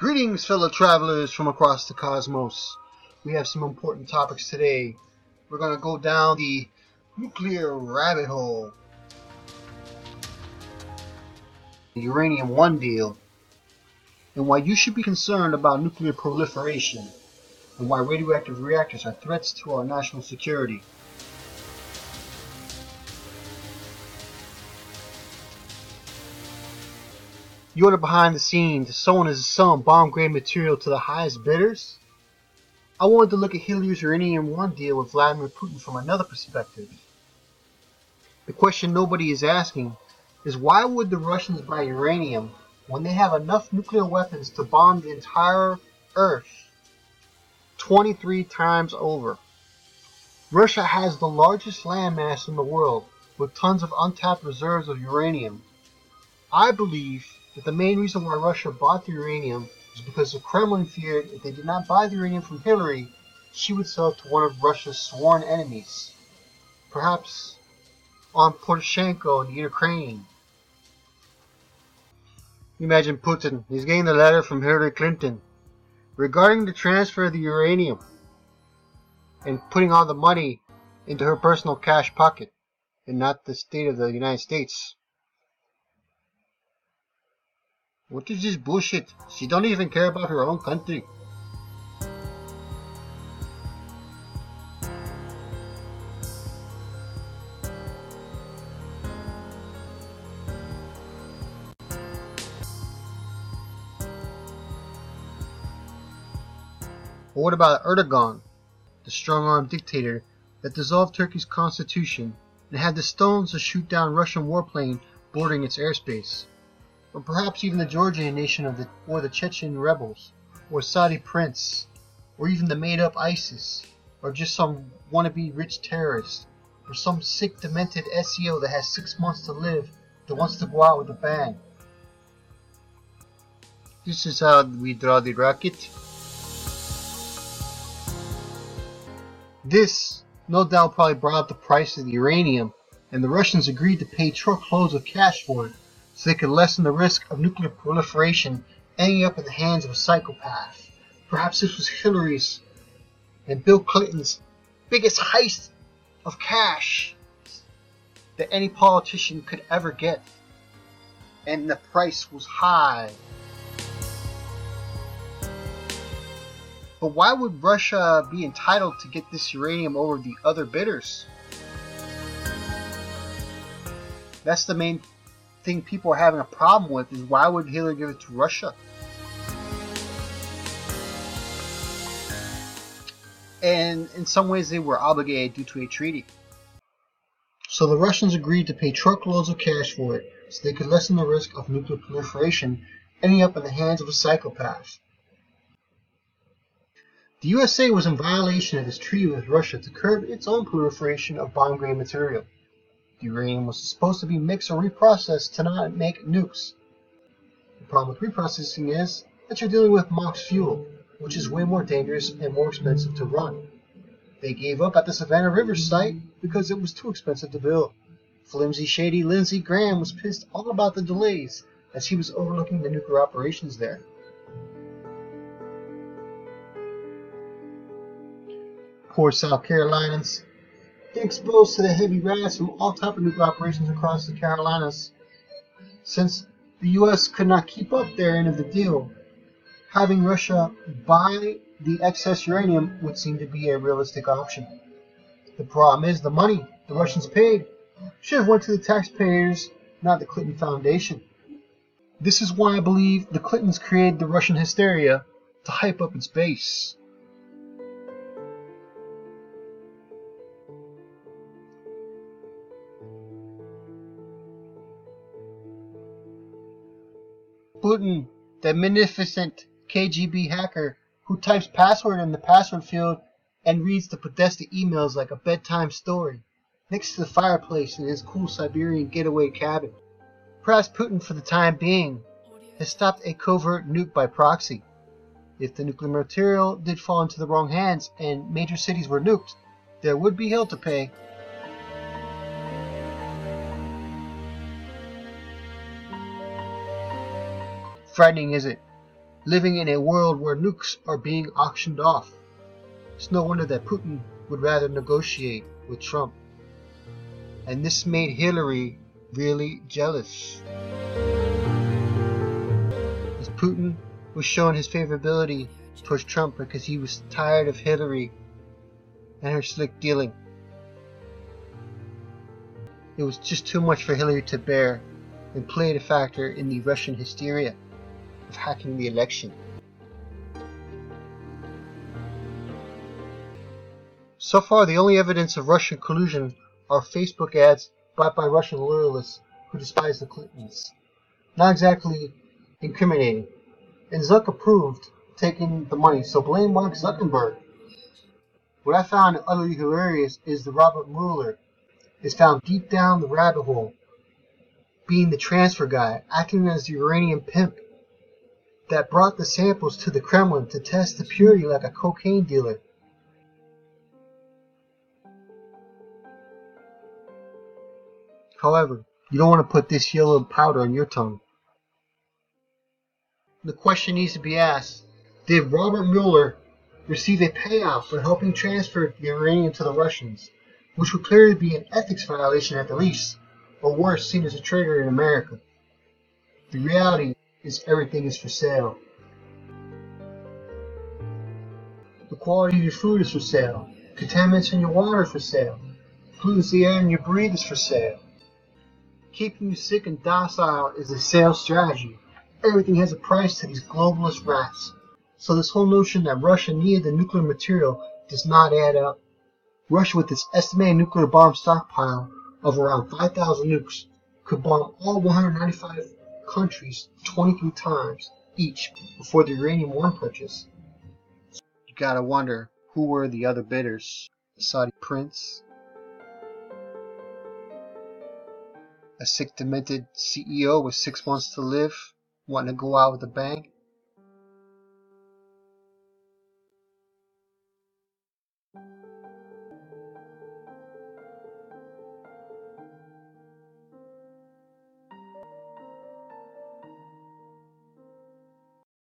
Greetings, fellow travelers from across the cosmos. We have some important topics today. We're going to go down the nuclear rabbit hole, the Uranium One deal, and why you should be concerned about nuclear proliferation, and why radioactive reactors are threats to our national security. You are behind the scenes, someone is selling bomb grade material to the highest bidders? I wanted to look at Hillary's Uranium One deal with Vladimir Putin from another perspective. The question nobody is asking is why would the Russians buy uranium when they have enough nuclear weapons to bomb the entire Earth 23 times over? Russia has the largest landmass in the world with tons of untapped reserves of uranium. I believe that the main reason why Russia bought the uranium was because the Kremlin feared if they did not buy the uranium from Hillary, she would sell it to one of Russia's sworn enemies. Perhaps on Poroshenko in Ukraine. Imagine Putin, he's getting the letter from Hillary Clinton regarding the transfer of the uranium and putting all the money into her personal cash pocket and not the state of the United States. What is this bullshit? She don't even care about her own country. Or what about Erdogan, the strong-armed dictator that dissolved Turkey's constitution and had the stones to shoot down Russian warplane boarding its airspace? Or perhaps even the Georgian nation of the or the Chechen rebels, or Saudi prince, or even the made-up ISIS, or just some wannabe rich terrorist, or some sick demented CEO that has six months to live that wants to go out with a bang. This is how we draw the rocket. This, no doubt, probably brought up the price of the uranium, and the Russians agreed to pay truckloads of cash for it so they could lessen the risk of nuclear proliferation ending up in the hands of a psychopath. Perhaps this was Hillary's and Bill Clinton's biggest heist of cash that any politician could ever get. And the price was high. But why would Russia be entitled to get this uranium over the other bidders? That's the main thing people are having a problem with is why would Hillary give it to Russia? And in some ways, they were obligated due to a treaty. So the Russians agreed to pay truckloads of cash for it so they could lessen the risk of nuclear proliferation ending up in the hands of a psychopath. The USA was in violation of its treaty with Russia to curb its own proliferation of bomb grade material. The uranium was supposed to be mixed or reprocessed to not make nukes. The problem with reprocessing is that you're dealing with MOX fuel, which is way more dangerous and more expensive to run. They gave up at the Savannah River site because it was too expensive to build. Flimsy, shady Lindsey Graham was pissed all about the delays as he was overlooking the nuclear operations there. Poor South Carolinians exposed to the heavy rats from all type of nuclear operations across the Carolinas. Since the U.S. could not keep up their end of the deal, having Russia buy the excess uranium would seem to be a realistic option. The problem is the money the Russians paid should have went to the taxpayers, not the Clinton Foundation. This is why I believe the Clintons created the Russian hysteria to hype up its base. Putin, the magnificent KGB hacker who types password in the password field and reads the Podesta emails like a bedtime story, next to the fireplace in his cool Siberian getaway cabin. Perhaps Putin, for the time being, has stopped a covert nuke by proxy. If the nuclear material did fall into the wrong hands and major cities were nuked, there would be hell to pay. Frightening, is it? living in a world where nukes are being auctioned off. It's no wonder that Putin would rather negotiate with Trump. And this made Hillary really jealous. As Putin was showing his favorability towards Trump because he was tired of Hillary and her slick dealing. It was just too much for Hillary to bear and played a factor in the Russian hysteria of hacking the election. So far, the only evidence of Russian collusion are Facebook ads bought by Russian loyalists who despise the Clintons. Not exactly incriminating. And Zuck approved taking the money, so blame Mark Zuckerberg. What I found utterly hilarious is the Robert Mueller is found deep down the rabbit hole, being the transfer guy, acting as the uranium pimp that brought the samples to the Kremlin to test the purity like a cocaine dealer. However, you don't want to put this yellow powder on your tongue. The question needs to be asked, did Robert Mueller receive a payout for helping transfer the uranium to the Russians, which would clearly be an ethics violation at the least, or worse, seen as a traitor in America? The reality is everything is for sale. The quality of your food is for sale. Contaminants in your water is for sale. Pollutants the air in your breathe is for sale. Keeping you sick and docile is a sales strategy. Everything has a price to these globalist rats. So this whole notion that Russia needed the nuclear material does not add up. Russia, with its estimated nuclear bomb stockpile of around 5,000 nukes, could bomb all 195 countries 23 times each before the Uranium One purchase. You gotta wonder who were the other bidders? The Saudi prince? A sick, demented CEO with six months to live, wanting to go out with a bang?